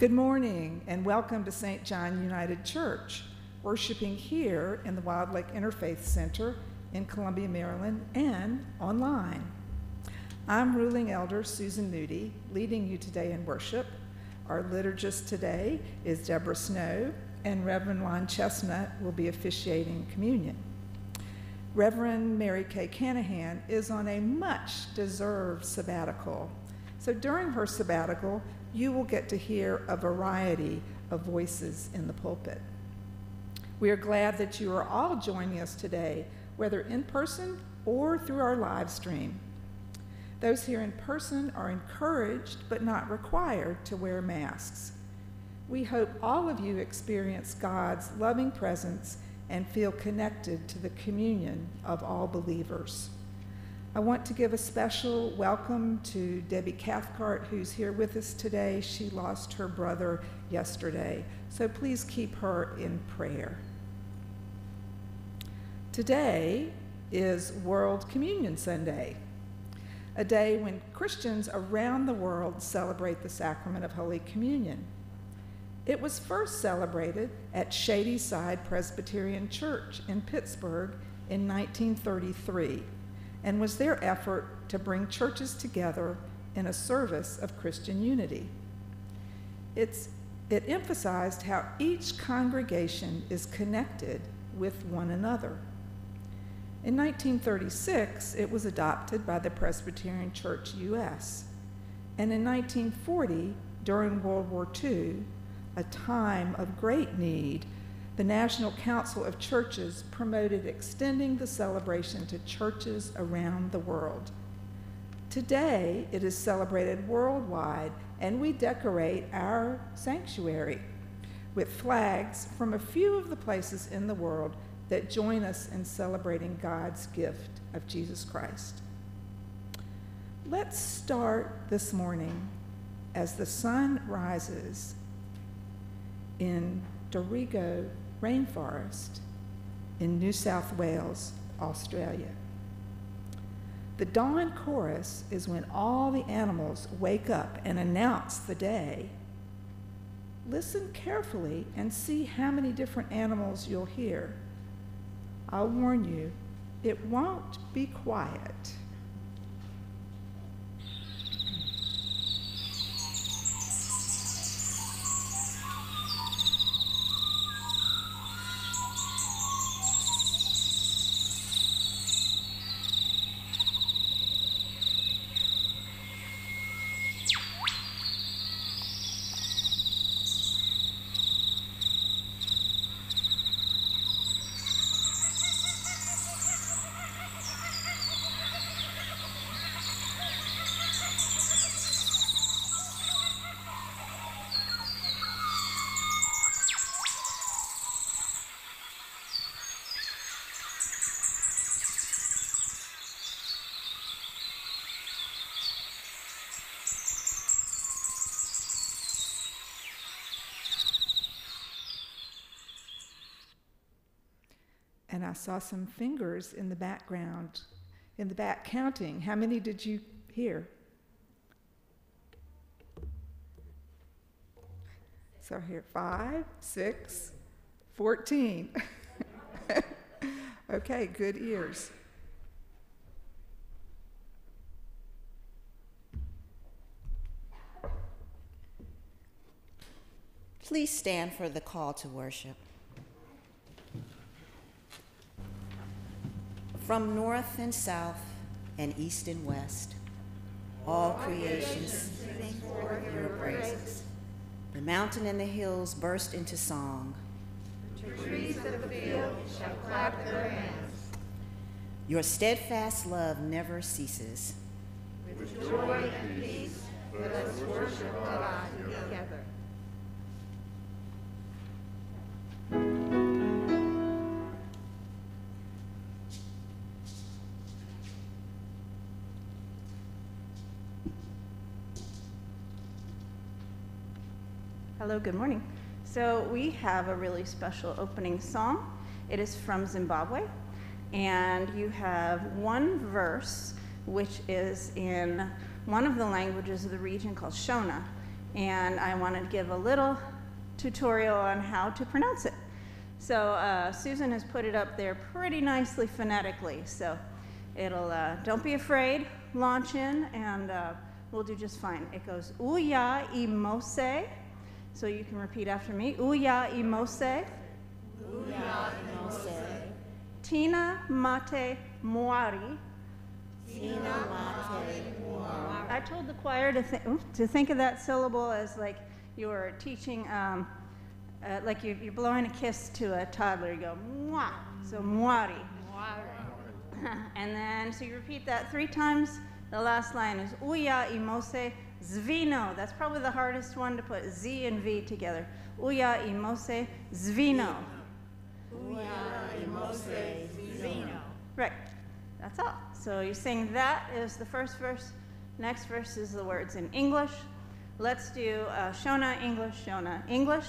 Good morning and welcome to St. John United Church, worshiping here in the Wild Lake Interfaith Center in Columbia, Maryland, and online. I'm ruling elder Susan Moody, leading you today in worship. Our liturgist today is Deborah Snow, and Reverend Lon Chestnut will be officiating communion. Reverend Mary Kay Canahan is on a much deserved sabbatical. So during her sabbatical, you will get to hear a variety of voices in the pulpit. We are glad that you are all joining us today, whether in person or through our live stream. Those here in person are encouraged but not required to wear masks. We hope all of you experience God's loving presence and feel connected to the communion of all believers. I want to give a special welcome to Debbie Cathcart, who's here with us today. She lost her brother yesterday, so please keep her in prayer. Today is World Communion Sunday a day when Christians around the world celebrate the sacrament of Holy Communion. It was first celebrated at Shadyside Presbyterian Church in Pittsburgh in 1933 and was their effort to bring churches together in a service of Christian unity. It's, it emphasized how each congregation is connected with one another. In 1936, it was adopted by the Presbyterian Church US. And in 1940, during World War II, a time of great need, the National Council of Churches promoted extending the celebration to churches around the world. Today, it is celebrated worldwide, and we decorate our sanctuary with flags from a few of the places in the world that join us in celebrating God's gift of Jesus Christ. Let's start this morning as the sun rises in Dorrigo Rainforest in New South Wales, Australia. The dawn chorus is when all the animals wake up and announce the day. Listen carefully and see how many different animals you'll hear. I'll warn you, it won't be quiet. And I saw some fingers in the background, in the back counting. How many did you hear? So here, five, six, 14. okay, good ears. Please stand for the call to worship. From north and south and east and west, all creations sing forth your praises. The mountain and the hills burst into song. The trees of the field shall clap their hands. Your steadfast love never ceases. With joy and peace, let us worship God together. Hello, good morning. So we have a really special opening song. It is from Zimbabwe, and you have one verse which is in one of the languages of the region called Shona, and I wanted to give a little tutorial on how to pronounce it. So uh, Susan has put it up there pretty nicely phonetically. So it'll, uh, don't be afraid, launch in, and uh, we'll do just fine. It goes Uya imose. So you can repeat after me. Uya imose. Mose, Tina mate moari. Tina Mate, muari. I told the choir to, th- to think of that syllable as like you're teaching, um, uh, like you're, you're blowing a kiss to a toddler. You go, mwah. So, moari. and then, so you repeat that three times. The last line is uya imose zvino. That's probably the hardest one to put Z and V together. Uya imose zvino. Uya imose zvino. Right. That's all. So you sing that is the first verse. Next verse is the words in English. Let's do uh, Shona English, Shona English.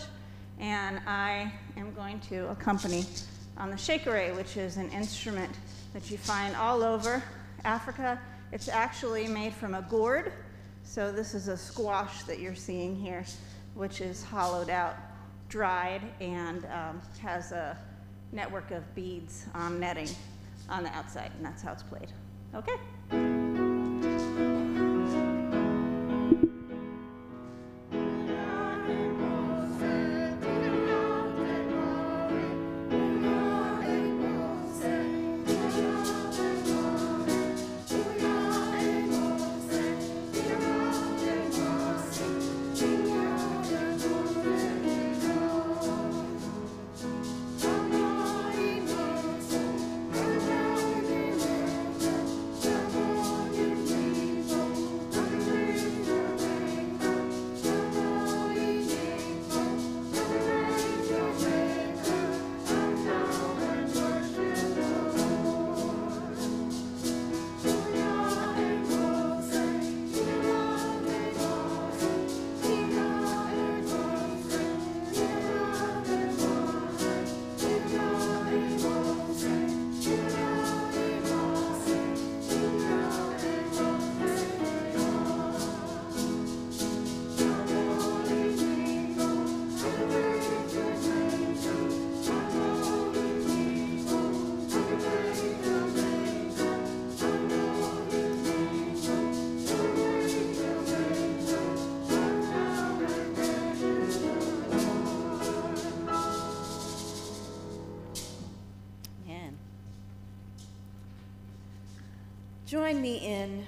And I am going to accompany on the shekere, which is an instrument that you find all over Africa. It's actually made from a gourd. So this is a squash that you're seeing here, which is hollowed out, dried, and um, has a network of beads on netting on the outside, and that's how it's played. Okay? Join me in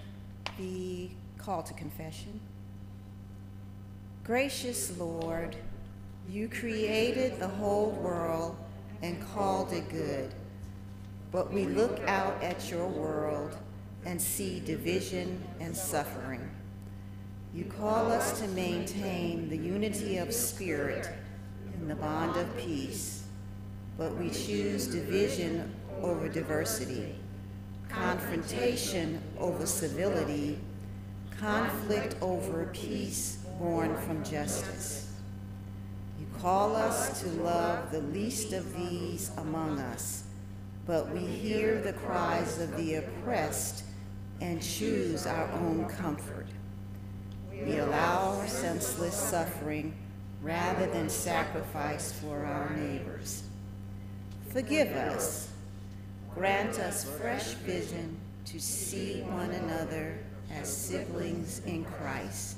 the call to confession. Gracious Lord, you created the whole world and called it good. But we look out at your world and see division and suffering. You call us to maintain the unity of spirit in the bond of peace, but we choose division over diversity, confrontation over civility, conflict over peace born from justice. You call us to love the least of these among us, but we hear the cries of the oppressed and choose our own comfort. We allow our senseless suffering rather than sacrifice for our neighbors. Forgive us. Grant us fresh vision to see one another as siblings in Christ.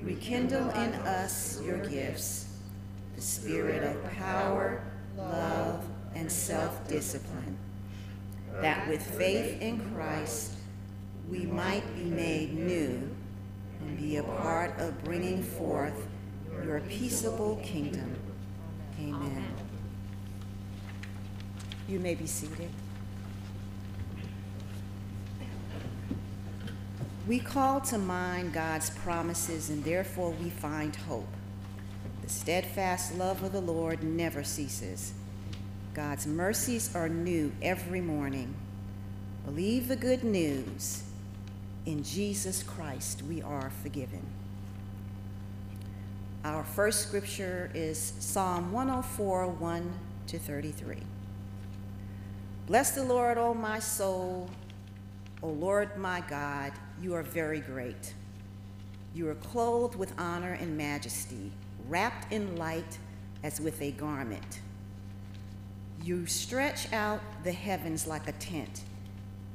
Rekindle in us your gifts, the spirit of power, love, and self discipline, that with faith in Christ we might be made new and be a part of bringing forth your peaceable kingdom. Amen. You may be seated. We call to mind God's promises, and therefore we find hope. The steadfast love of the Lord never ceases. God's mercies are new every morning. Believe the good news. In Jesus Christ, we are forgiven. Our first scripture is Psalm 104 1 to 33. Bless the Lord, O my soul. O Lord my God, you are very great. You are clothed with honor and majesty, wrapped in light as with a garment. You stretch out the heavens like a tent.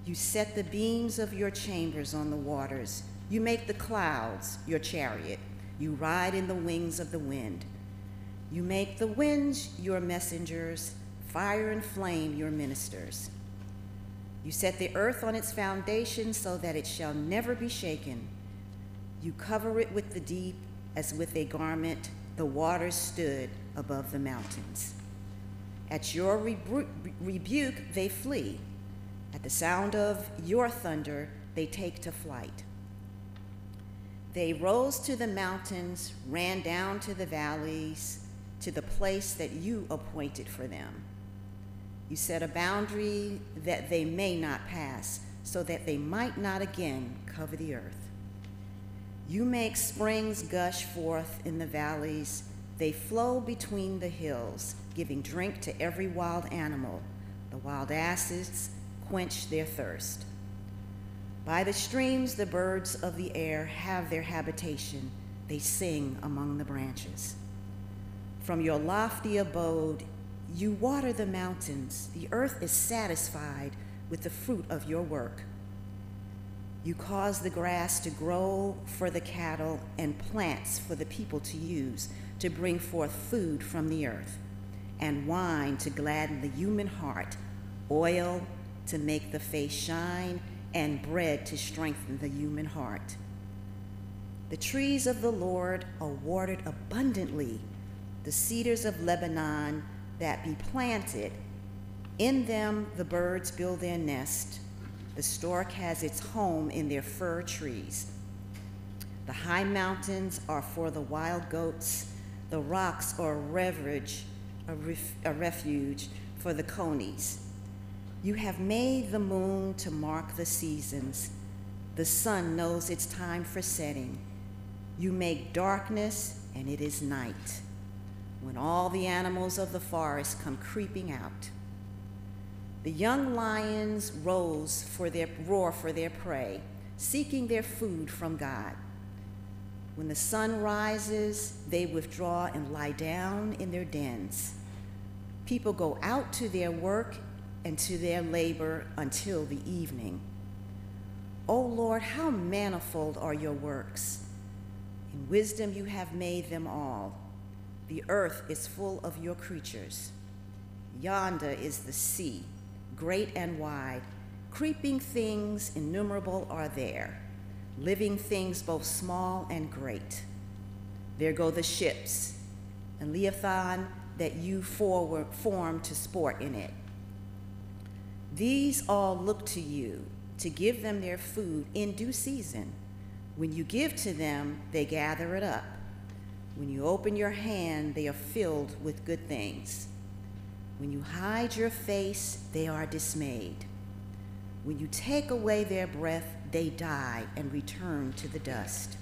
You set the beams of your chambers on the waters. You make the clouds your chariot. You ride in the wings of the wind. You make the winds your messengers, fire and flame your ministers. You set the earth on its foundation so that it shall never be shaken. You cover it with the deep as with a garment. The waters stood above the mountains. At your rebu- rebuke, they flee. At the sound of your thunder, they take to flight. They rose to the mountains, ran down to the valleys, to the place that you appointed for them. You set a boundary that they may not pass, so that they might not again cover the earth. You make springs gush forth in the valleys, they flow between the hills, giving drink to every wild animal. The wild asses quench their thirst. By the streams, the birds of the air have their habitation. They sing among the branches. From your lofty abode, you water the mountains. The earth is satisfied with the fruit of your work. You cause the grass to grow for the cattle and plants for the people to use to bring forth food from the earth, and wine to gladden the human heart, oil to make the face shine, and bread to strengthen the human heart. The trees of the Lord are watered abundantly, the cedars of Lebanon that be planted. In them the birds build their nest. The stork has its home in their fir trees. The high mountains are for the wild goats the rocks are a refuge, a, ref, a refuge for the conies. You have made the moon to mark the seasons. The sun knows its time for setting. You make darkness, and it is night, when all the animals of the forest come creeping out. The young lions rose for their roar for their prey, seeking their food from God. When the sun rises, they withdraw and lie down in their dens. People go out to their work and to their labor until the evening. O oh Lord, how manifold are your works! In wisdom you have made them all. The earth is full of your creatures. Yonder is the sea, great and wide. Creeping things innumerable are there living things both small and great. There go the ships, and Leviathan that you forward, formed to sport in it. These all look to you to give them their food in due season. When you give to them, they gather it up. When you open your hand, they are filled with good things. When you hide your face, they are dismayed. When you take away their breath, they die and return to the dust.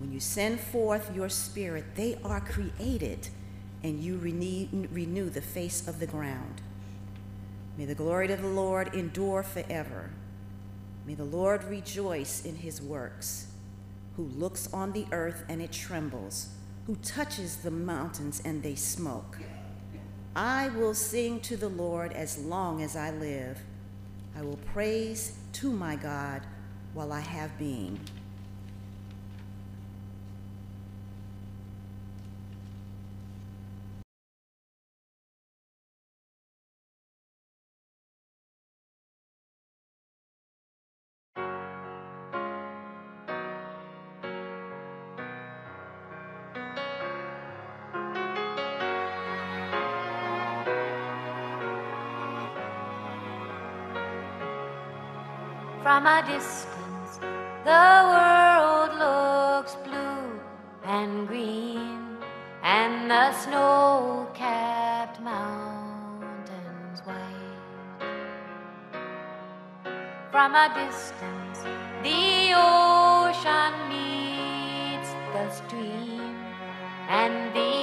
When you send forth your spirit, they are created and you renew, the face of the ground. May the glory of the Lord endure forever. May the Lord rejoice in his works, who looks on the earth and it trembles, who touches the mountains and they smoke. I will sing to the Lord as long as I live. I will praise to my God while I have being. From a distance, the world looks blue and green, and the snow capped mountains white. From a distance, the ocean meets the stream, and the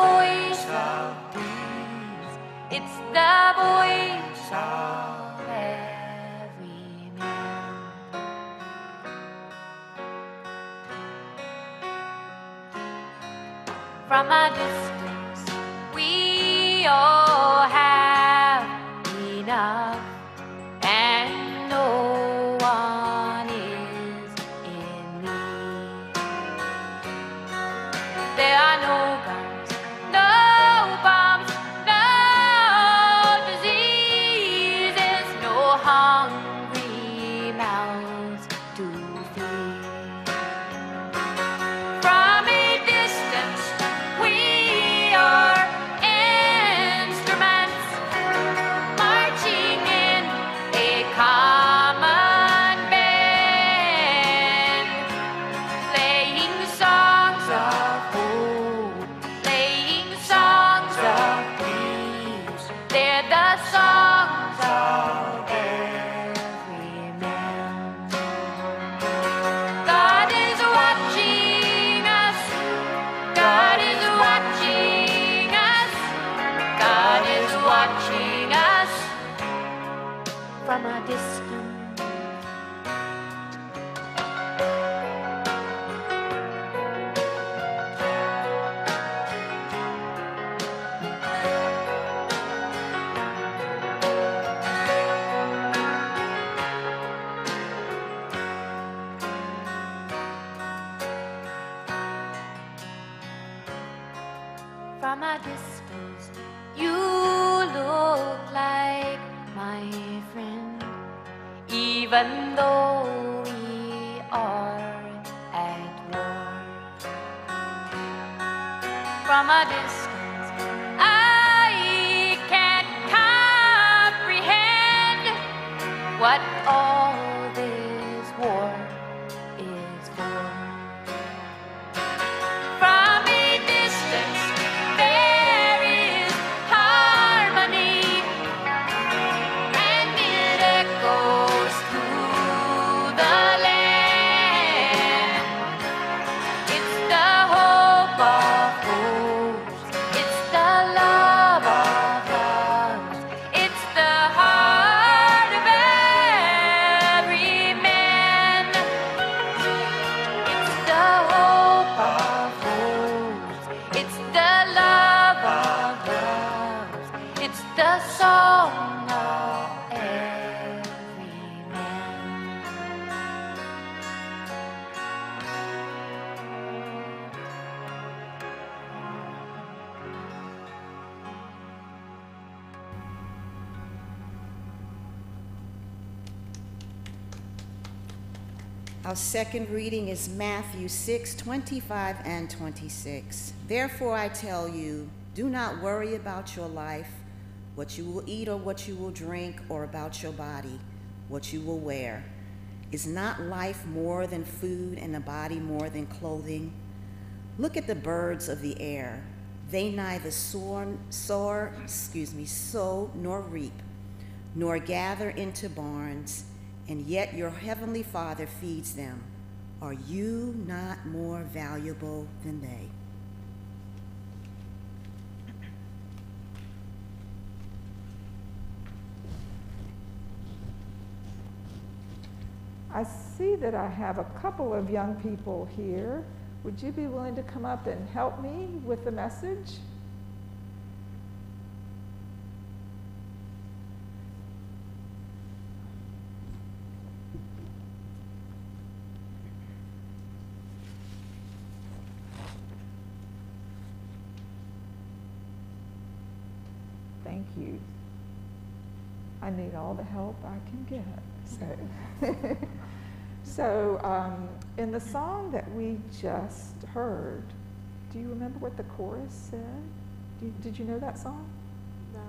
voice of peace. It's the voice of every man. From a distance, we all Our second reading is Matthew 6, 25 and 26. Therefore I tell you, do not worry about your life, what you will eat or what you will drink, or about your body, what you will wear. Is not life more than food and the body more than clothing? Look at the birds of the air. They neither soar, soar, excuse me, sow nor reap, nor gather into barns, and yet your heavenly Father feeds them. Are you not more valuable than they? I see that I have a couple of young people here. Would you be willing to come up and help me with the message? I need all the help I can get. So, so um, in the song that we just heard, do you remember what the chorus said? You, did you know that song? No.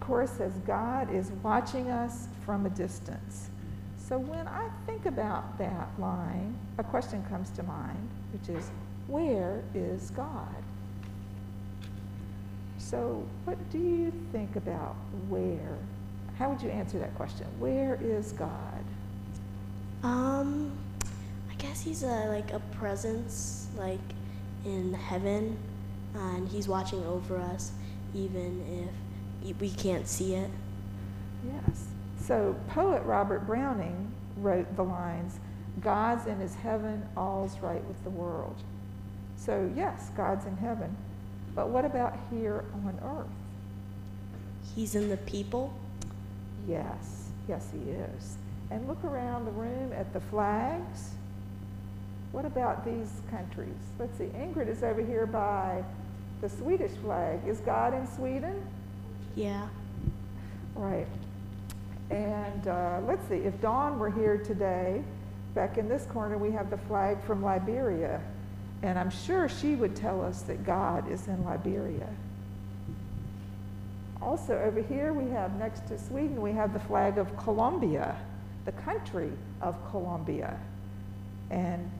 Chorus says, God is watching us from a distance. So when I think about that line, a question comes to mind, which is, where is God? So what do you think about where? How would you answer that question? Where is God? Um, I guess he's a, like a presence, like in heaven, and he's watching over us, even if we can't see it. Yes. So poet Robert Browning wrote the lines, God's in his heaven, all's right with the world. So yes, God's in heaven. But what about here on earth? He's in the people. Yes, yes, he is. And look around the room at the flags. What about these countries? Let's see, Ingrid is over here by the Swedish flag. Is God in Sweden? Yeah. Right. And uh, let's see, if Dawn were here today, back in this corner, we have the flag from Liberia. And I'm sure she would tell us that God is in Liberia. Also, over here, we have next to Sweden, we have the flag of Colombia, the country of Colombia. And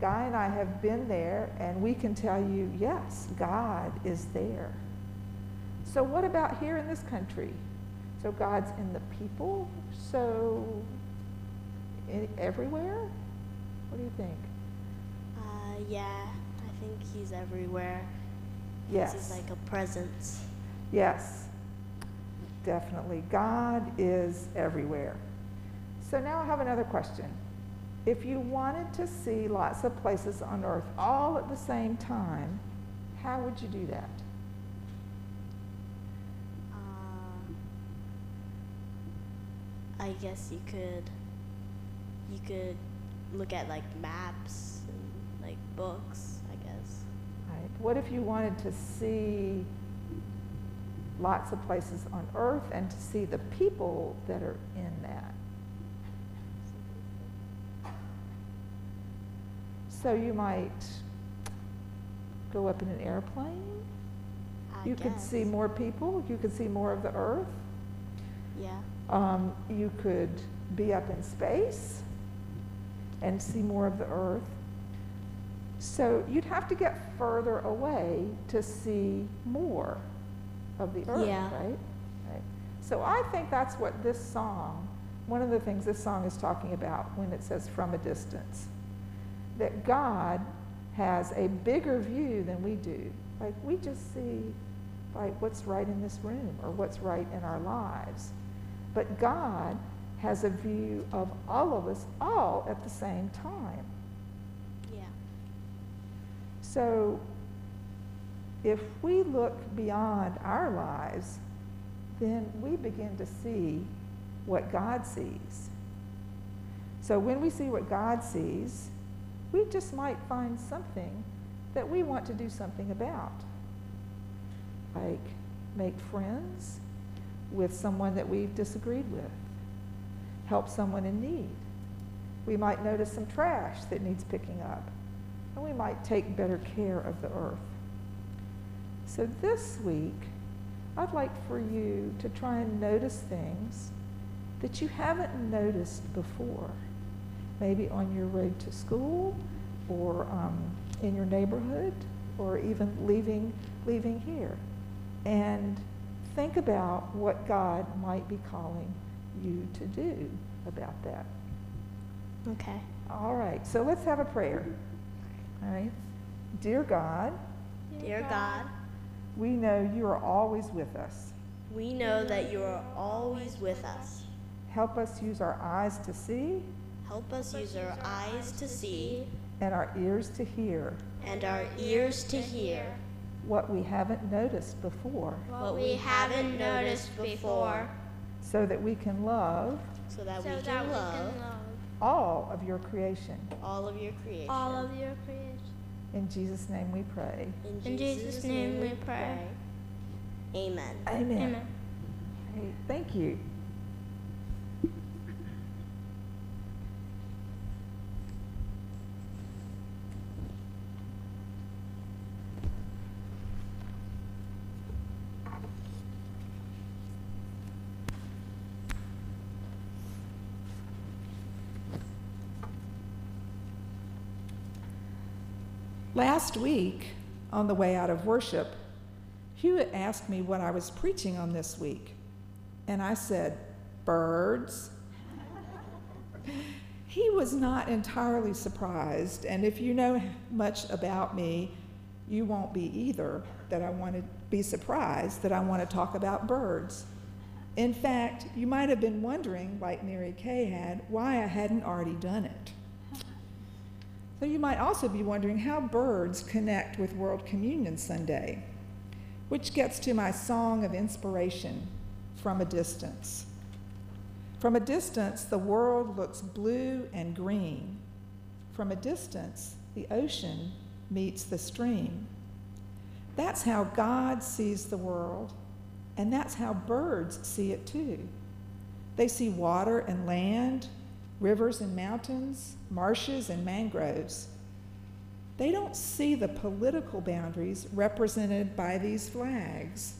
Guy and I have been there, and we can tell you, yes, God is there. So, what about here in this country? So, God's in the people? So, everywhere? What do you think? Yeah. I think he's everywhere. Yes. He's like a presence. Yes, definitely. God is everywhere. So now I have another question. If you wanted to see lots of places on earth all at the same time, how would you do that? Uh, I guess you could. You could look at like maps books. I guess. Right? What if you wanted to see lots of places on earth and to see the people that are in that? So you might go up in an airplane. I You could see more people. You could see more of the earth. Yeah. Um, you could be up in space and see more of the earth. So you'd have to get further away to see more of the earth, Yeah. right? Right. So I think that's what this song, one of the things this song is talking about when it says from a distance. That God has a bigger view than we do. Like we just see like what's right in this room or what's right in our lives. But God has a view of all of us all at the same time. So if we look beyond our lives, then we begin to see what God sees. So when we see what God sees, we just might find something that we want to do something about. Like make friends with someone that we've disagreed with, help someone in need. We might notice some trash that needs picking up, and we might take better care of the earth. So this week, I'd like for you to try and notice things that you haven't noticed before. Maybe on your road to school, or um, in your neighborhood, or even leaving, leaving here. And think about what God might be calling you to do about that. Okay. All right, so let's have a prayer. All right. Dear God, Dear God, we know you are always with us. we know that you are always with us. Help us use our eyes to see Help us use our eyes to see and our ears to hear and our ears to hear what we haven't noticed before what we haven't noticed before so that we can love so that so we that can we love can love all of your creation. all of your creation. all of your creation. In Jesus' name we pray. In In Jesus' name we pray. Amen. Amen. Amen. Hey, thank you. Last week, on the way out of worship, Hewitt asked me what I was preaching on this week. And I said, Birds. He was not entirely surprised, and if you know much about me, you won't be either, that I want to be surprised that I want to talk about birds. In fact, you might have been wondering, like Mary Kay had, why I hadn't already done it. So you might also be wondering how birds connect with World Communion Sunday, which gets to my song of inspiration from a distance. From a distance, the world looks blue and green. From a distance, the ocean meets the stream. That's how God sees the world, and that's how birds see it too. They see water and land, rivers and mountains, marshes and mangroves. They don't see the political boundaries represented by these flags,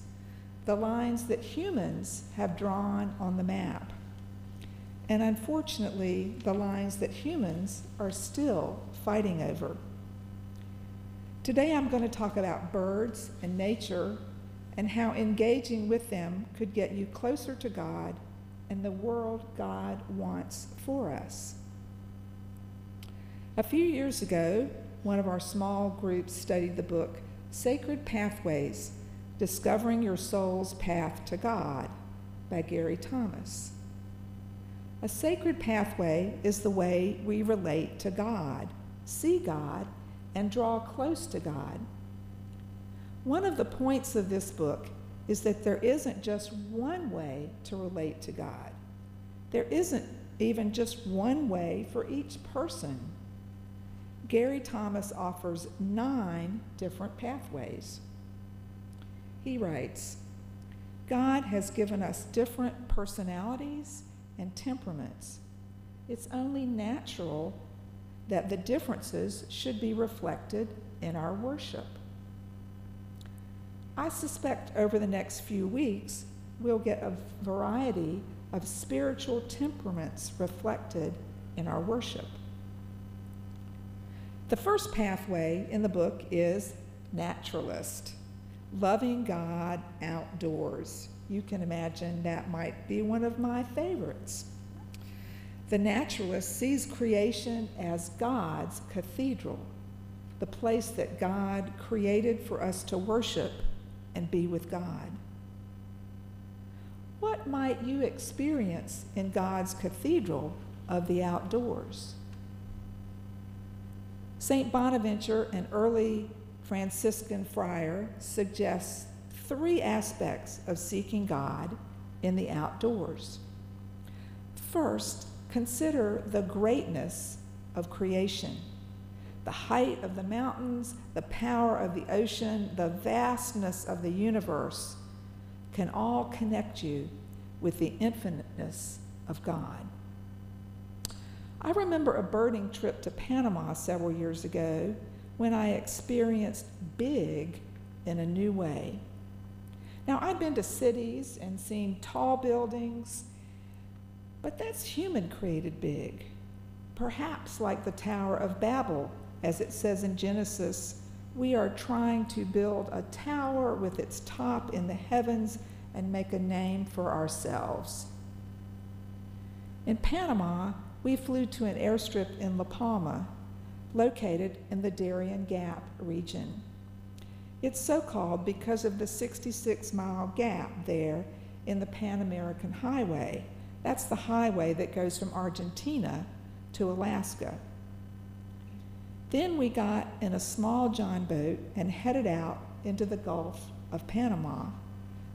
the lines that humans have drawn on the map. And unfortunately, the lines that humans are still fighting over. Today I'm going to talk about birds and nature and how engaging with them could get you closer to God and the world God wants for us. A few years ago, one of our small groups studied the book Sacred Pathways Discovering Your Soul's Path to God by Gary Thomas. A sacred pathway is the way we relate to God, see God, and draw close to God. One of the points of this book is that there isn't just one way to relate to God. There isn't even just one way for each person. Gary Thomas offers nine different pathways. He writes God has given us different personalities and temperaments. It's only natural that the differences should be reflected in our worship. I suspect over the next few weeks, we'll get a variety of spiritual temperaments reflected in our worship. The first pathway in the book is naturalist, loving God outdoors. You can imagine that might be one of my favorites. The naturalist sees creation as God's cathedral, the place that God created for us to worship and be with God. What might you experience in God's cathedral of the outdoors? St. Bonaventure, an early Franciscan friar, suggests three aspects of seeking God in the outdoors. First, consider the greatness of creation the height of the mountains, the power of the ocean, the vastness of the universe can all connect you with the infiniteness of God. I remember a birding trip to Panama several years ago when I experienced big in a new way. Now, I'd been to cities and seen tall buildings but that's human created big. Perhaps like the Tower of Babel, as it says in Genesis, we are trying to build a tower with its top in the heavens and make a name for ourselves. In Panama, we flew to an airstrip in La Palma, located in the Darien Gap region. It's so called because of the 66 mile gap there in the Pan American Highway that's the highway that goes from Argentina to Alaska. Then we got in a small John boat and headed out into the Gulf of Panama,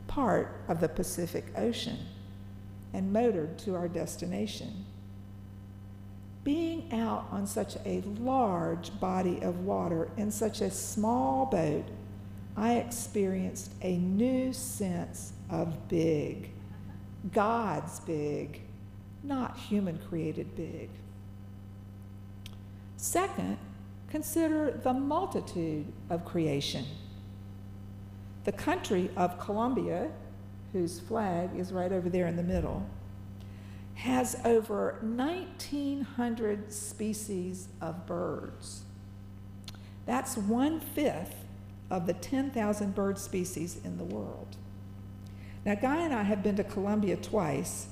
part of the Pacific Ocean, and motored to our destination. Being out on such a large body of water in such a small boat, I experienced a new sense of big. God's big, not human created big. Second, consider the multitude of creation. The country of Colombia, whose flag is right over there in the middle, has over 1,900 species of birds. That's one fifth of the 10,000 bird species in the world. Now, Guy and I have been to Colombia twice,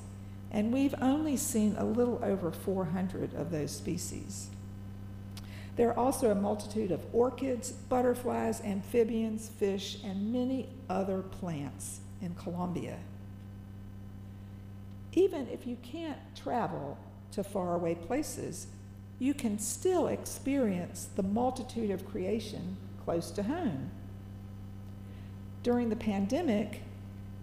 and we've only seen a little over 400 of those species. There are also a multitude of orchids, butterflies, amphibians, fish, and many other plants in Colombia. Even if you can't travel to faraway places, you can still experience the multitude of creation close to home. During the pandemic,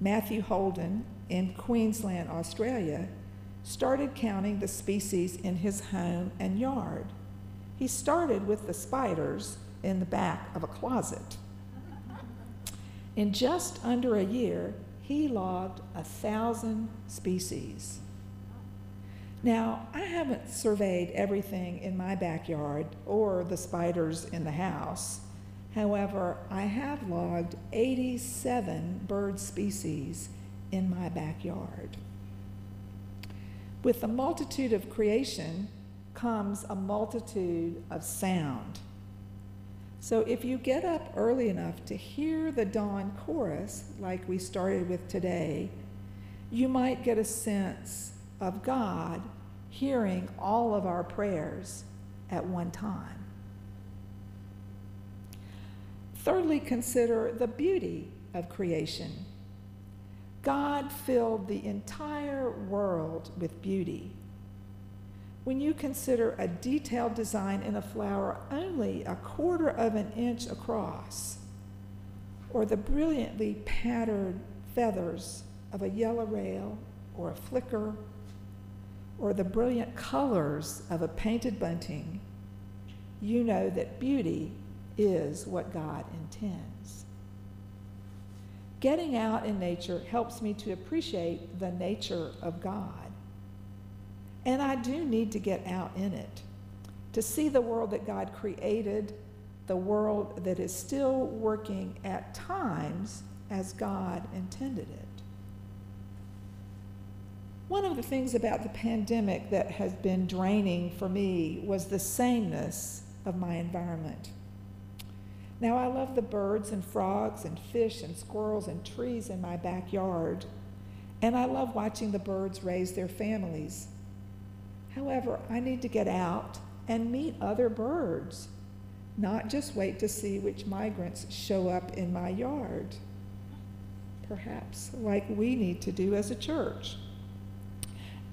Matthew Holden in Queensland, Australia, started counting the species in his home and yard. He started with the spiders in the back of a closet. In just under a year, he logged a thousand species. Now, I haven't surveyed everything in my backyard or the spiders in the house. However, I have logged 87 bird species in my backyard. With the multitude of creation comes a multitude of sound. So if you get up early enough to hear the dawn chorus, like we started with today, you might get a sense of God hearing all of our prayers at one time. Thirdly, consider the beauty of creation. God filled the entire world with beauty. When you consider a detailed design in a flower only a quarter of an inch across, or the brilliantly patterned feathers of a yellow rail or a flicker, or the brilliant colors of a painted bunting, you know that beauty is what God intends. Getting out in nature helps me to appreciate the nature of God. And I do need to get out in it to see the world that God created, the world that is still working at times as God intended it. One of the things about the pandemic that has been draining for me was the sameness of my environment. Now, I love the birds and frogs and fish and squirrels and trees in my backyard, and I love watching the birds raise their families. However, I need to get out and meet other birds, not just wait to see which migrants show up in my yard, perhaps like we need to do as a church.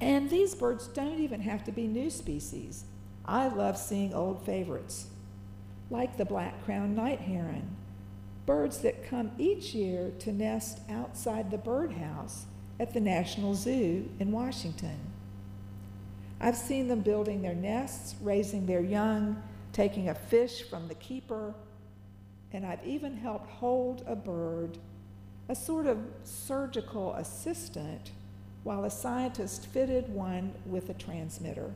And these birds don't even have to be new species. I love seeing old favorites like the black crowned night heron, birds that come each year to nest outside the birdhouse at the National Zoo in Washington. I've seen them building their nests, raising their young, taking a fish from the keeper, and I've even helped hold a bird, a sort of surgical assistant, while a scientist fitted one with a transmitter.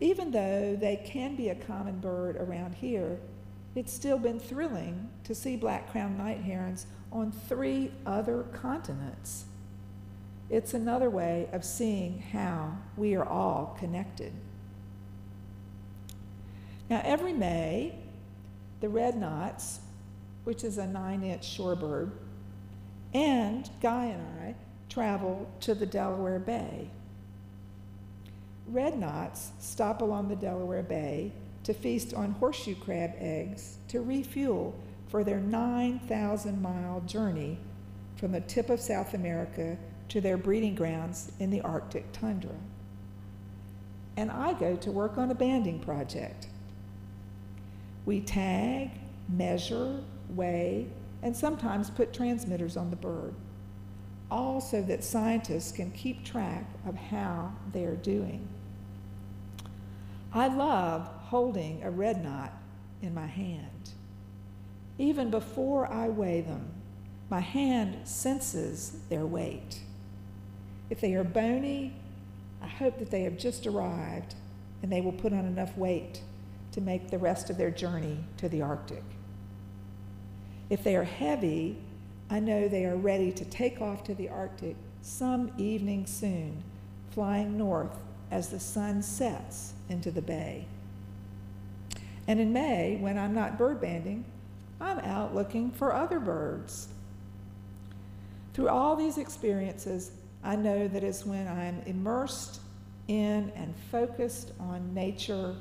Even though they can be a common bird around here, it's still been thrilling to see black crowned night herons on three other continents. It's another way of seeing how we are all connected. Now, every May, the red knots, which is a nine inch shorebird, and Guy and I travel to the Delaware Bay Red knots stop along the Delaware Bay to feast on horseshoe crab eggs to refuel for their 9,000 mile journey from the tip of South America to their breeding grounds in the Arctic tundra. And I go to work on a banding project. We tag, measure, weigh, and sometimes put transmitters on the bird, all so that scientists can keep track of how they are doing. I love holding a red knot in my hand. Even before I weigh them, my hand senses their weight. If they are bony, I hope that they have just arrived and they will put on enough weight to make the rest of their journey to the Arctic. If they are heavy, I know they are ready to take off to the Arctic some evening soon, flying north as the sun sets into the bay. And in May, when I'm not bird banding, I'm out looking for other birds. Through all these experiences, I know that is when I'm immersed in and focused on nature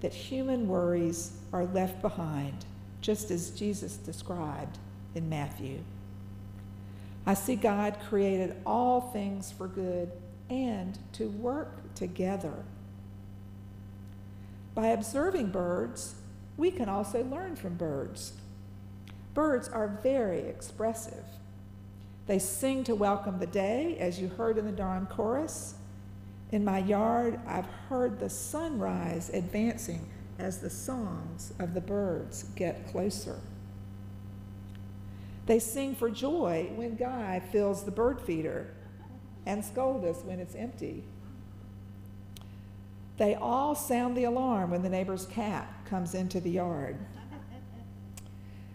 that human worries are left behind, just as Jesus described in Matthew. I see God created all things for good and to work together. By observing birds, we can also learn from birds. Birds are very expressive. They sing to welcome the day, as you heard in the dawn chorus. In my yard, I've heard the sunrise advancing as the songs of the birds get closer. They sing for joy when Guy fills the bird feeder and scold us when it's empty. They all sound the alarm when the neighbor's cat comes into the yard.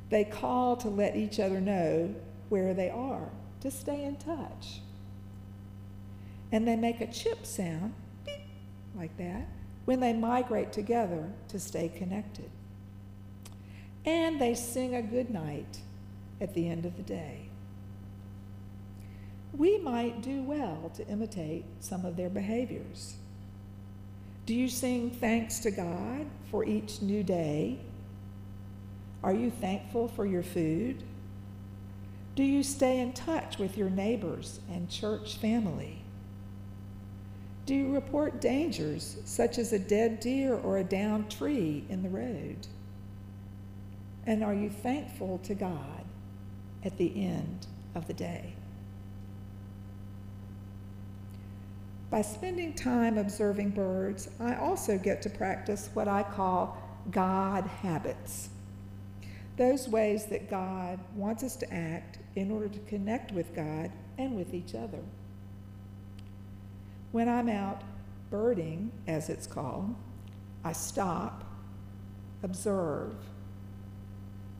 They call to let each other know where they are, to stay in touch. And they make a chip sound, beep, like that, when they migrate together to stay connected. And they sing a good night at the end of the day. We might do well to imitate some of their behaviors. Do you sing thanks to God for each new day? Are you thankful for your food? Do you stay in touch with your neighbors and church family? Do you report dangers such as a dead deer or a downed tree in the road? And are you thankful to God at the end of the day? By spending time observing birds, I also get to practice what I call God habits. Those ways that God wants us to act in order to connect with God and with each other. When I'm out birding, as it's called, I stop, observe,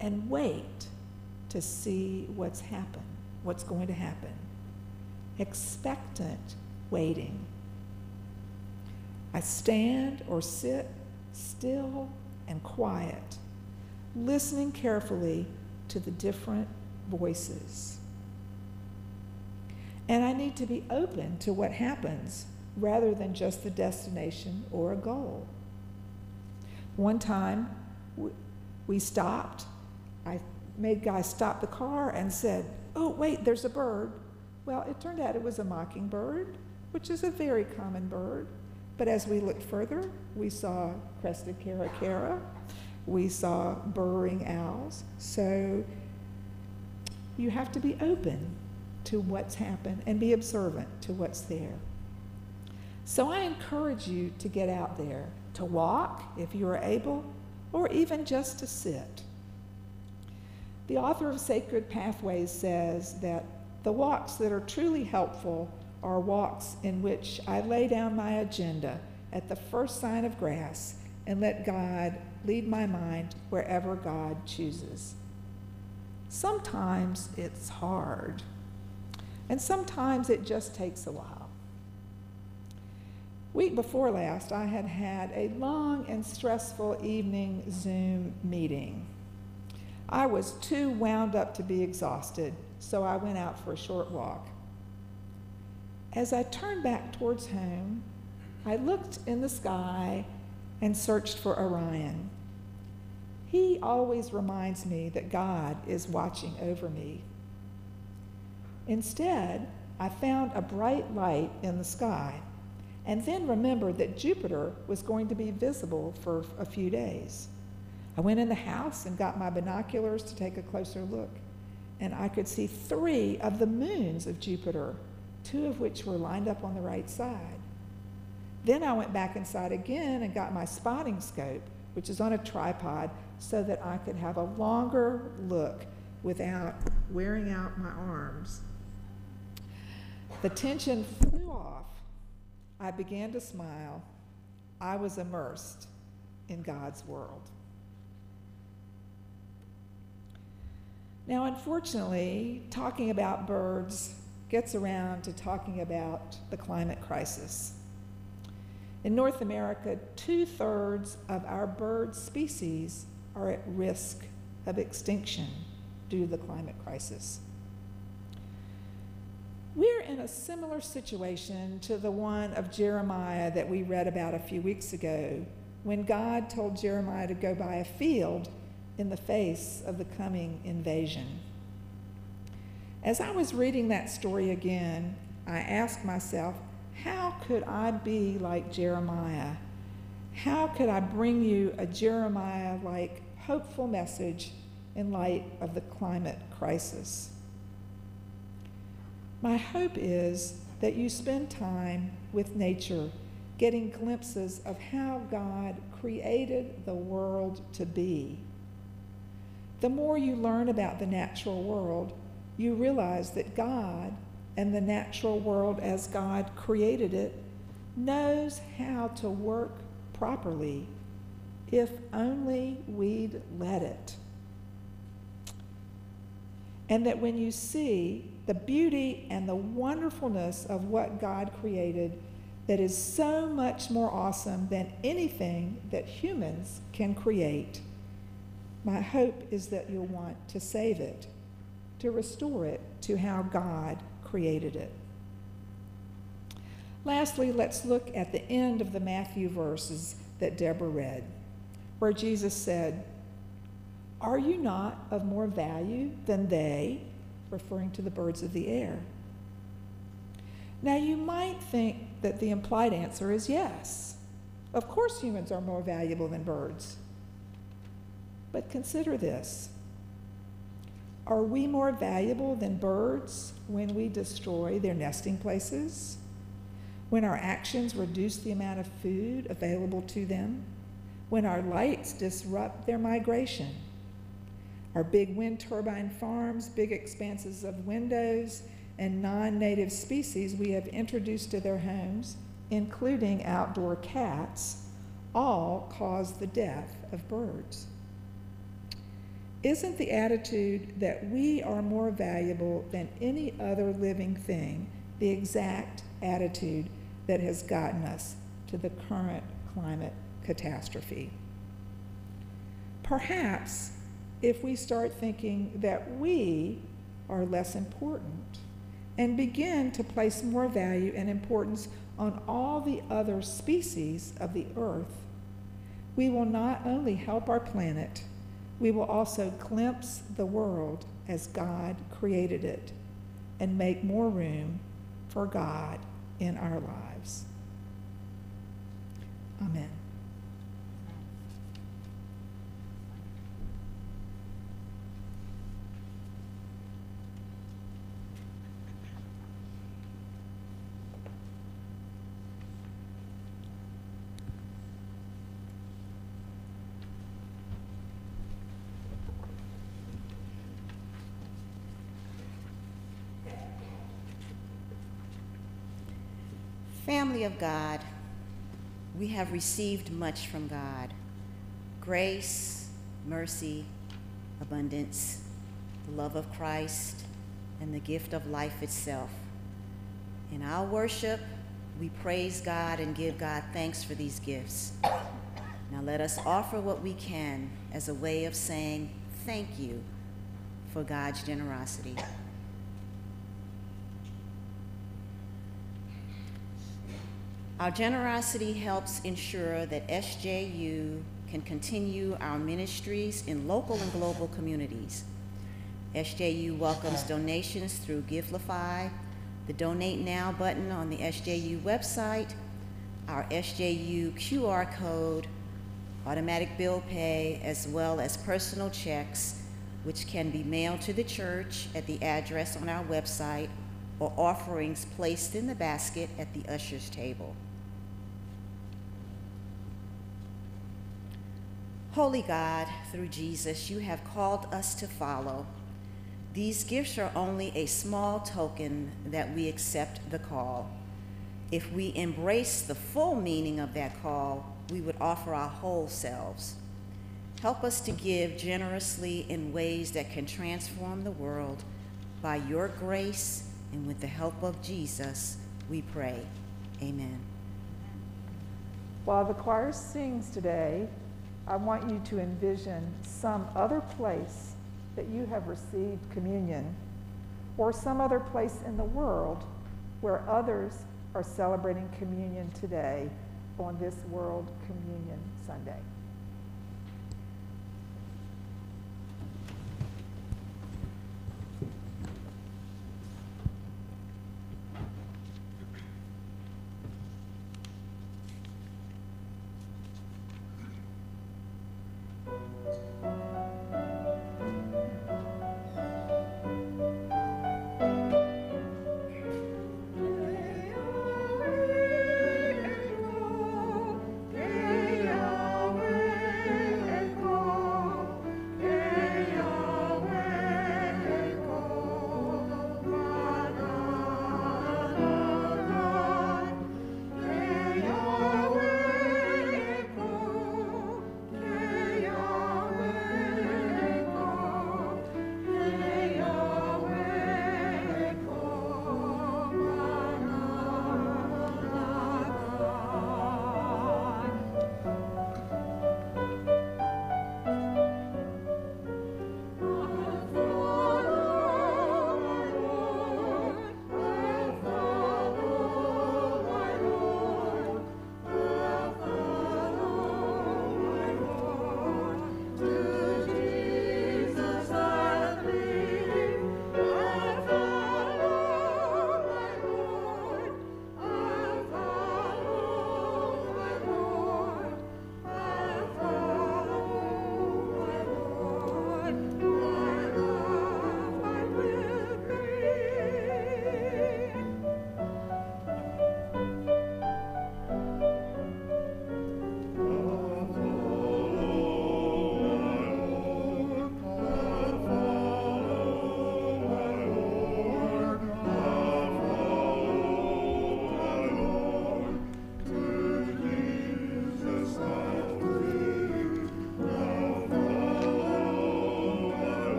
and wait to see what's happen, what's going to happen. Expectant waiting. I stand or sit still and quiet, listening carefully to the different voices. And I need to be open to what happens rather than just the destination or a goal. One time, we stopped. I made Guy stop the car and said, Oh, wait, there's a bird. Well, it turned out it was a mockingbird, which is a very common bird. But as we looked further, we saw crested caracara, we saw burrowing owls. So you have to be open to what's happened and be observant to what's there. So I encourage you to get out there, to walk if you are able, or even just to sit. The author of Sacred Pathways says that the walks that are truly helpful are walks in which I lay down my agenda at the first sign of grass and let God lead my mind wherever God chooses. Sometimes it's hard, and sometimes it just takes a while. Week before last, I had had a long and stressful evening Zoom meeting. I was too wound up to be exhausted, so I went out for a short walk. As I turned back towards home, I looked in the sky and searched for Orion. He always reminds me that God is watching over me. Instead, I found a bright light in the sky and then remembered that Jupiter was going to be visible for a few days. I went in the house and got my binoculars to take a closer look, and I could see three of the moons of Jupiter, two of which were lined up on the right side. Then I went back inside again and got my spotting scope, which is on a tripod, so that I could have a longer look without wearing out my arms. The tension flew off. I began to smile. I was immersed in God's world. Now, unfortunately, talking about birds gets around to talking about the climate crisis. In North America, two thirds of our bird species are at risk of extinction due to the climate crisis. We're in a similar situation to the one of Jeremiah that we read about a few weeks ago, when God told Jeremiah to go buy a field in the face of the coming invasion. As I was reading that story again, I asked myself, how could I be like Jeremiah? How could I bring you a Jeremiah like hopeful message in light of the climate crisis? My hope is that you spend time with nature, getting glimpses of how God created the world to be. The more you learn about the natural world, you realize that God and the natural world as God created it knows how to work properly if only we'd let it. And that when you see the beauty and the wonderfulness of what God created, that is so much more awesome than anything that humans can create, my hope is that you'll want to save it, to restore it to how God created it. Lastly, let's look at the end of the Matthew verses that Deborah read, where Jesus said, Are you not of more value than they? referring to the birds of the air. Now, you might think that the implied answer is yes. Of course, humans are more valuable than birds. But consider this Are we more valuable than birds when we destroy their nesting places? When our actions reduce the amount of food available to them? When our lights disrupt their migration? Our big wind turbine farms, big expanses of windows, and non native species we have introduced to their homes, including outdoor cats, all cause the death of birds. Isn't the attitude that we are more valuable than any other living thing the exact attitude that has gotten us to the current climate catastrophe? Perhaps if we start thinking that we are less important and begin to place more value and importance on all the other species of the earth, we will not only help our planet, we will also glimpse the world as God created it and make more room for God in our lives. Amen. Of God, we have received much from God grace, mercy, abundance, the love of Christ, and the gift of life itself. In our worship, we praise God and give God thanks for these gifts. Now let us offer what we can as a way of saying thank you for God's generosity. Our generosity helps ensure that SJU can continue our ministries in local and global communities. SJU welcomes donations through Givelify, the Donate Now button on the SJU website, our SJU QR code, automatic bill pay, as well as personal checks, which can be mailed to the church at the address on our website or offerings placed in the basket at the usher's table. Holy God, through Jesus, you have called us to follow. These gifts are only a small token that we accept the call. If we embrace the full meaning of that call, we would offer our whole selves. Help us to give generously in ways that can transform the world. By your grace and with the help of Jesus, we pray. Amen. While the choir sings today, I want you to envision some other place that you have received communion or some other place in the world where others are celebrating communion today on this World Communion Sunday.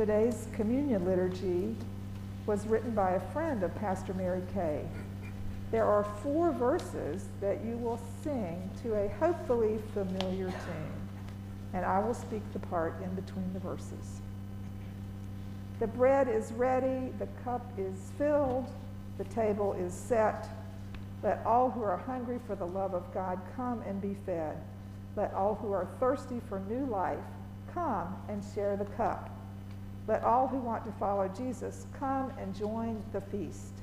Today's communion liturgy was written by a friend of Pastor Mary Kay. There are four verses that you will sing to a hopefully familiar tune, and I will speak the part in between the verses. The bread is ready, the cup is filled, the table is set. Let all who are hungry for the love of God come and be fed. Let all who are thirsty for new life come and share the cup. Let all who want to follow Jesus come and join the feast.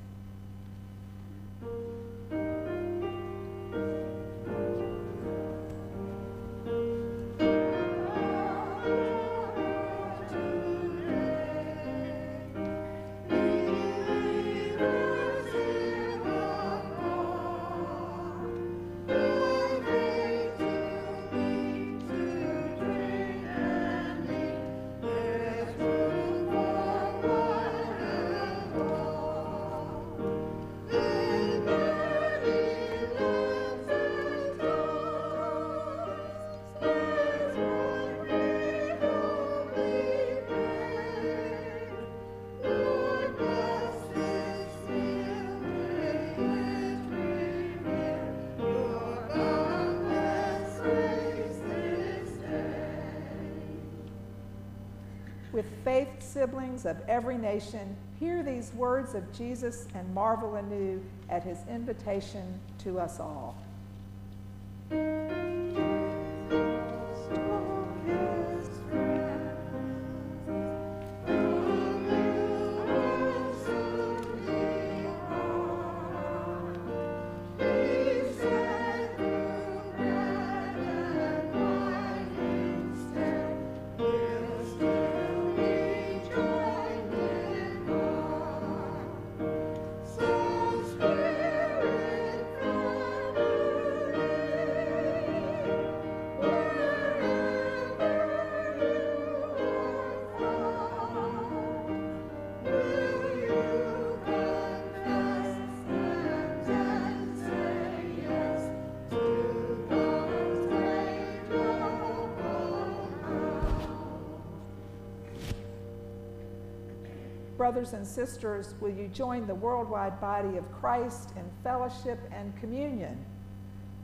Siblings of every nation, hear these words of Jesus and marvel anew at his invitation to us all. Brothers and sisters, will you join the worldwide body of Christ in fellowship and communion?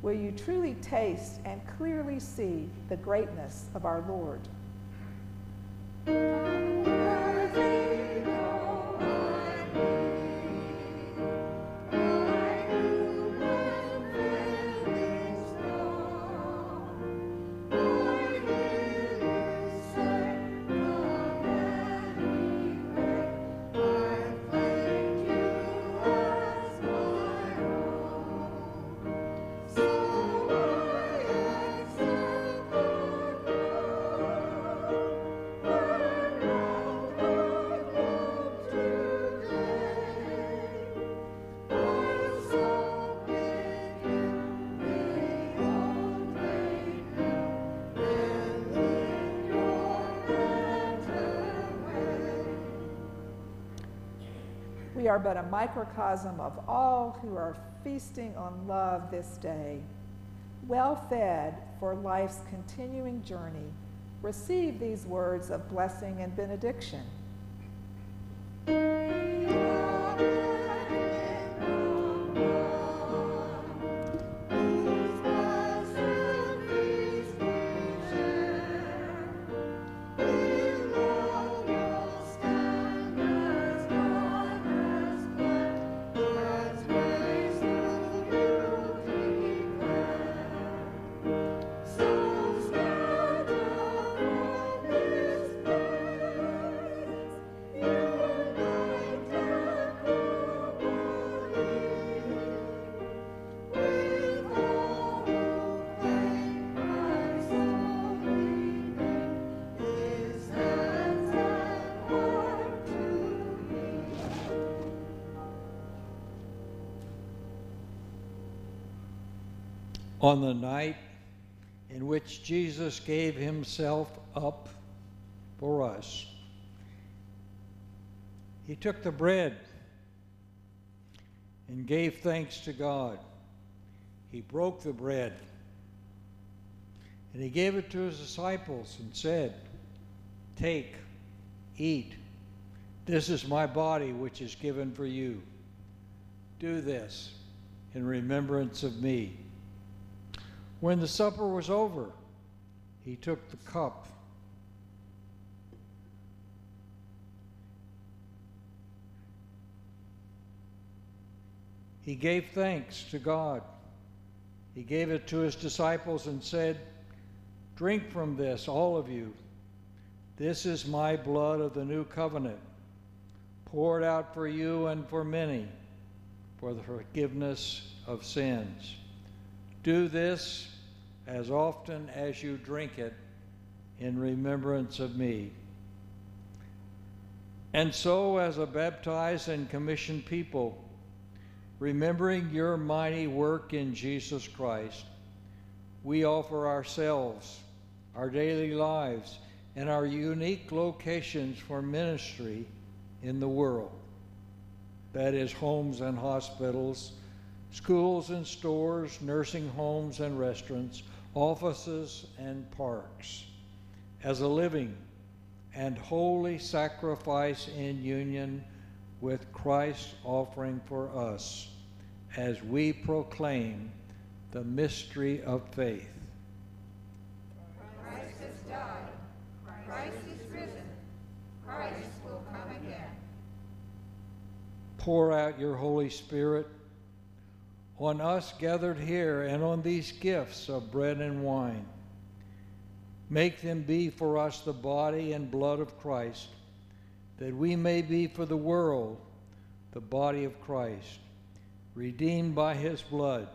Will you truly taste and clearly see the greatness of our Lord? Are but a microcosm of all who are feasting on love this day. Well fed for life's continuing journey, receive these words of blessing and benediction. On the night in which Jesus gave himself up for us. He took the bread and gave thanks to God. He broke the bread and he gave it to his disciples and said, Take, eat. This is my body, which is given for you. Do this in remembrance of me. When the supper was over, he took the cup. He gave thanks to God. He gave it to his disciples and said, Drink from this, all of you. This is my blood of the new covenant, poured out for you and for many for the forgiveness of sins. Do this as often as you drink it in remembrance of me. And so, as a baptized and commissioned people, remembering your mighty work in Jesus Christ, we offer ourselves, our daily lives, and our unique locations for ministry in the world that is, homes and hospitals, schools and stores, nursing homes and restaurants, offices and parks, as a living and holy sacrifice in union with Christ's offering for us as we proclaim the mystery of faith. Christ has died. Christ is risen. Christ will come again. Pour out your Holy Spirit on us gathered here and on these gifts of bread and wine. Make them be for us the body and blood of Christ, that we may be for the world the body of Christ, redeemed by his blood.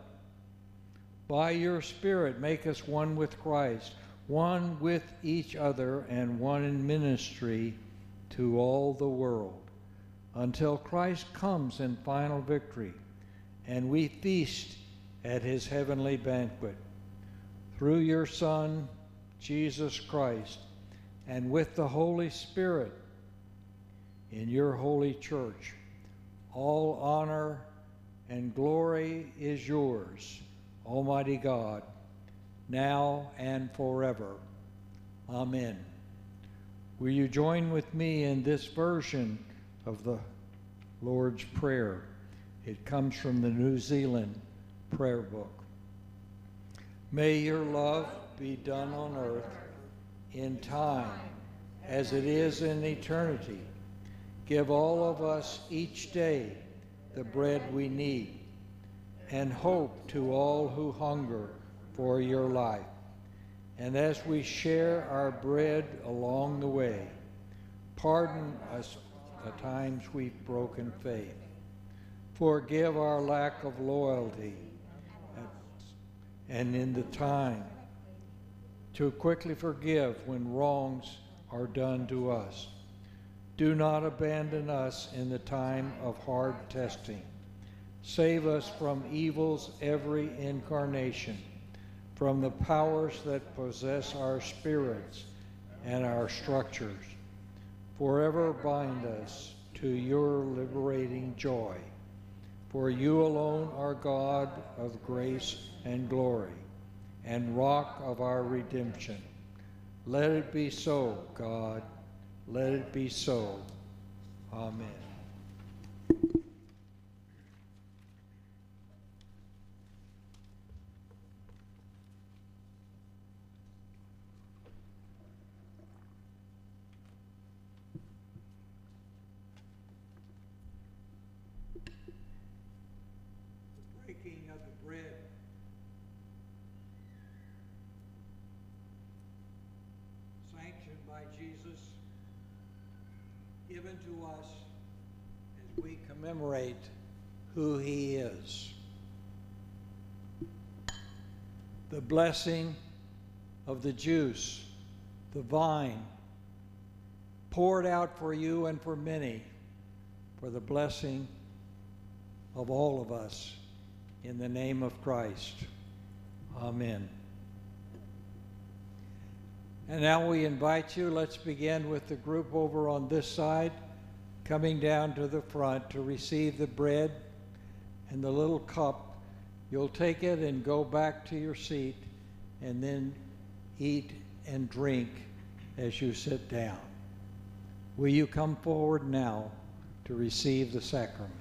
By your Spirit, make us one with Christ, one with each other, and one in ministry to all the world, until Christ comes in final victory and we feast at his heavenly banquet. Through your Son, Jesus Christ, and with the Holy Spirit in your holy church, all honor and glory is yours, Almighty God, now and forever. Amen. Will you join with me in this version of the Lord's Prayer? It comes from the New Zealand Prayer Book. May your love be done on earth in time as it is in eternity. Give all of us each day the bread we need and hope to all who hunger for your life. And as we share our bread along the way, pardon us the times we've broken faith. Forgive our lack of loyalty and in the time to quickly forgive when wrongs are done to us. Do not abandon us in the time of hard testing. Save us from evil's every incarnation, from the powers that possess our spirits and our structures. Forever bind us to your liberating joy. For you alone are God of grace and glory, and rock of our redemption. Let it be so, God. Let it be so. Amen. The breaking of the bread. Sanctioned by Jesus, given to us as we commemorate who he is. The blessing of the juice, the vine, poured out for you and for many, for the blessing of all of us in the name of Christ. Amen. And now we invite you, let's begin with the group over on this side, coming down to the front to receive the bread and the little cup. You'll take it and go back to your seat and then eat and drink as you sit down. Will you come forward now to receive the sacrament?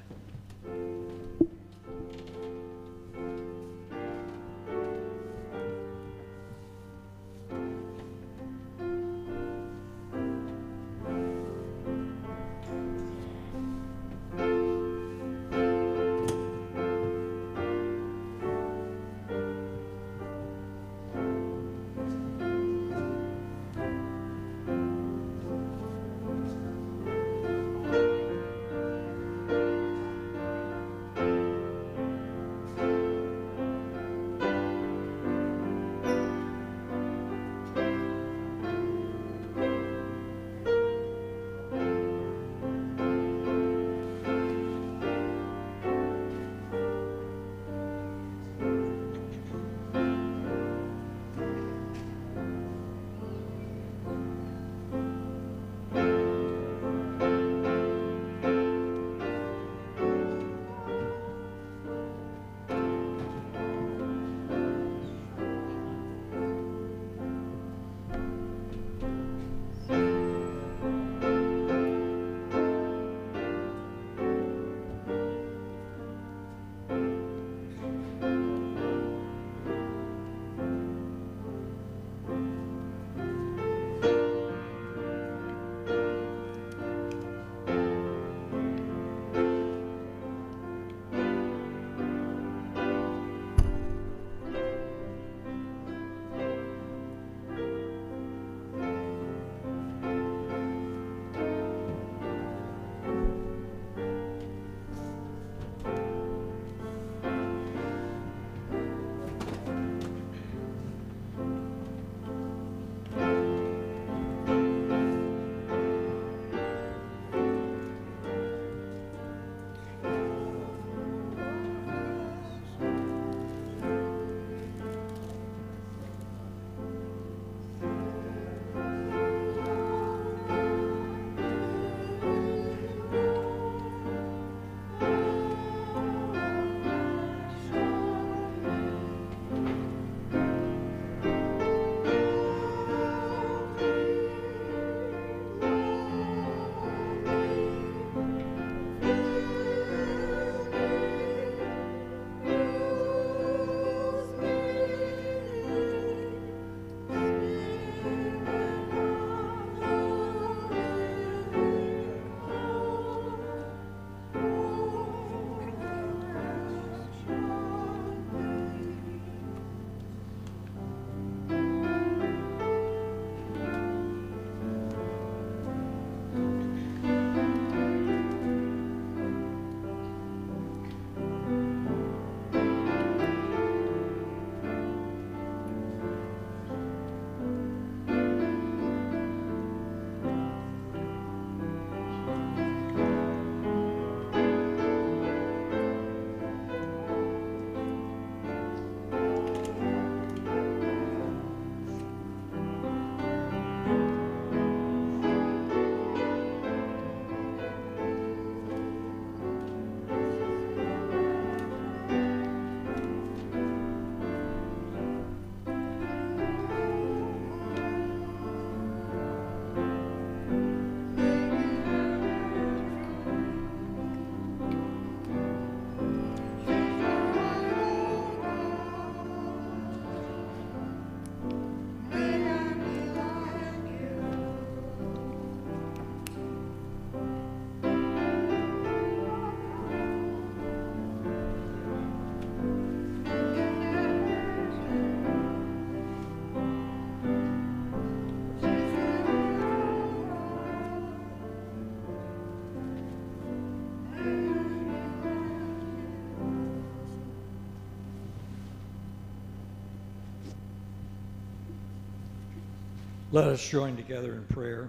Let us join together in prayer.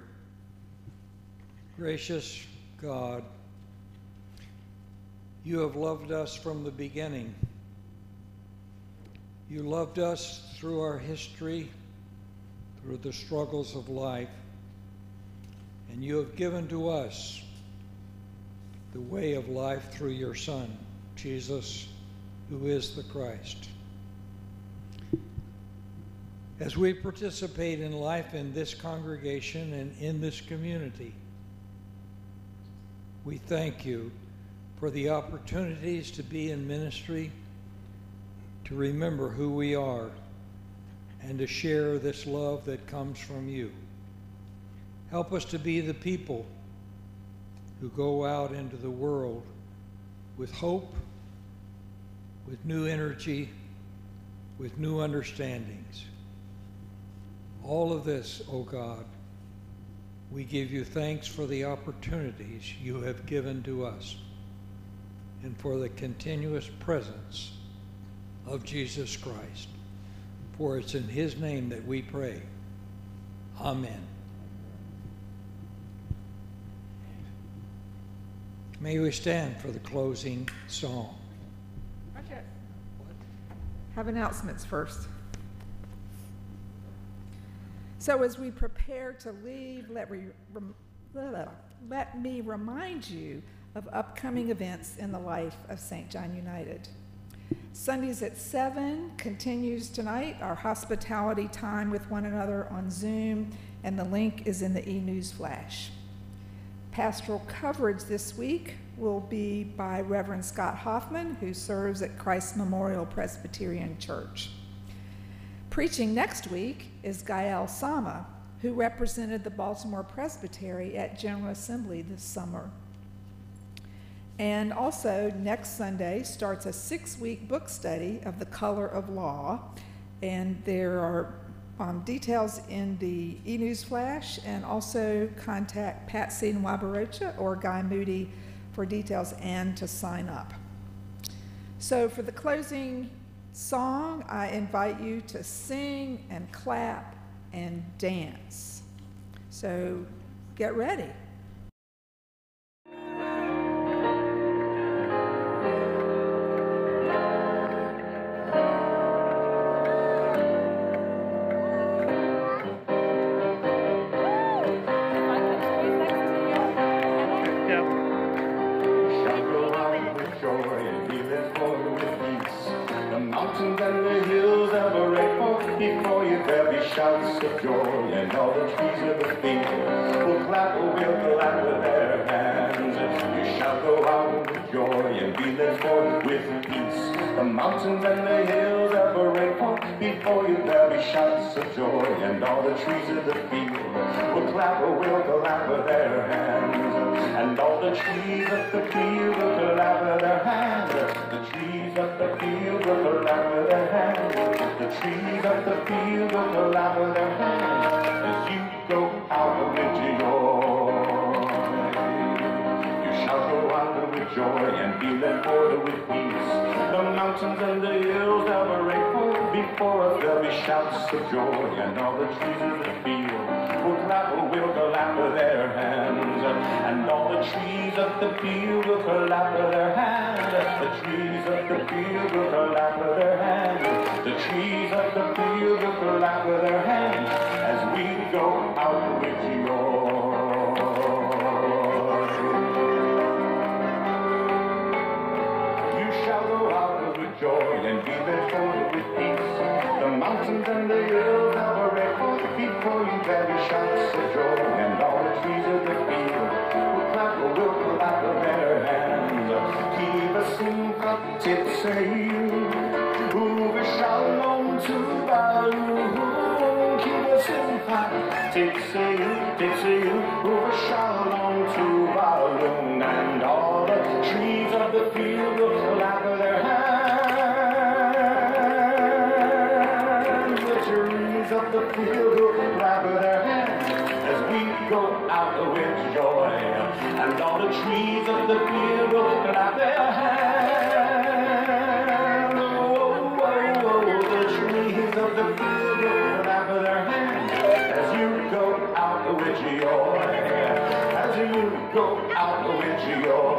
Gracious God, you have loved us from the beginning. You loved us through our history, through the struggles of life, and you have given to us the way of life through your Son, Jesus, who is the Christ. As we participate in life in this congregation and in this community, we thank you for the opportunities to be in ministry, to remember who we are, and to share this love that comes from you. Help us to be the people who go out into the world with hope, with new energy, with new understandings. All of this, O oh God, we give you thanks for the opportunities you have given to us and for the continuous presence of Jesus Christ. For it's in his name that we pray. Amen. May we stand for the closing song. Have announcements first. So, as we prepare to leave, let, let me remind you of upcoming events in the life of St. John United. Sundays at 7 continues tonight our hospitality time with one another on Zoom, and the link is in the e news flash. Pastoral coverage this week will be by Reverend Scott Hoffman, who serves at Christ Memorial Presbyterian Church. Preaching next week is Gael Sama, who represented the Baltimore Presbytery at General Assembly this summer. And also, next Sunday starts a six week book study of the color of law. And there are um, details in the e news flash, and also contact Patsy Wabarocha or Guy Moody for details and to sign up. So, for the closing song, I invite you to sing and clap and dance. So get ready. Mountains and the hills ever echo before you there'll be shouts of joy and all the trees of the field will clap will clap with their hands. And all the trees of the field will clap with their hands. The trees of the field will clap with their hands. The trees of the field will clap with their hands. As you go out into your you shall go out with joy and be led forward with peace the mountains and the hills that were echo before us. There'll be shouts of joy, and all the trees in the field will clap will clap their hands. And all the trees of the field will clap their hands. The trees of the field will clap their hands. The trees of the mountains and the hills have a record before you valley shouts of joy and all the trees of the field will clap or will clap their hands. Keep a simcha tipsy, move trees of the field that I bear. Oh, oh, oh, oh, the trees of the bureau that their hands As you go out with your, as you go out with your.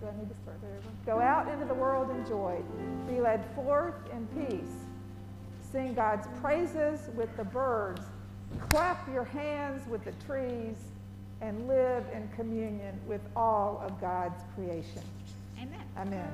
Do I need to start there? Go out into the world in joy. Be led forth in peace. Sing God's praises with the birds. Clap your hands with the trees and live in communion with all of God's creation. Amen. Amen.